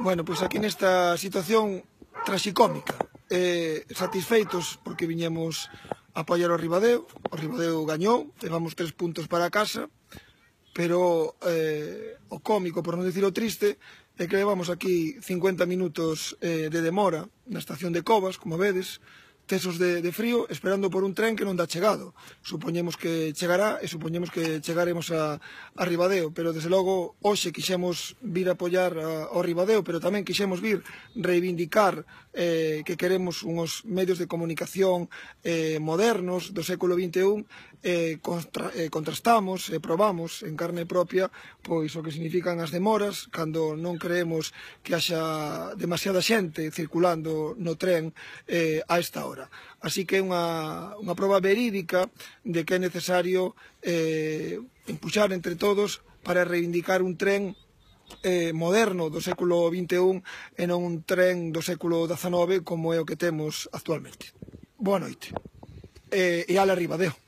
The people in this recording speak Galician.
Bueno, pois aquí nesta situación traxicómica, eh, satisfeitos porque viñemos a apoiar o Ribadeo, o Ribadeo gañou, levamos tres puntos para casa, pero eh, o cómico, por non dicir o triste, é que levamos aquí 50 minutos eh, de demora na estación de Covas, como vedes, tesos de, de frío esperando por un tren que non dá chegado. Supoñemos que chegará e supoñemos que chegaremos a, a Ribadeo, pero desde logo hoxe quixemos vir apoiar a, ao Ribadeo, pero tamén quixemos vir reivindicar eh, que queremos unos medios de comunicación eh, modernos do século XXI, eh, contra, eh, contrastamos e eh, probamos en carne propia pois o que significan as demoras cando non creemos que haxa demasiada xente circulando no tren eh, a esta hora. Así que é unha, unha proba verídica de que é necesario eh, empuxar entre todos para reivindicar un tren eh, moderno do século XXI e non un tren do século XIX como é o que temos actualmente. Boa noite. Eh, e ala Ribadeo.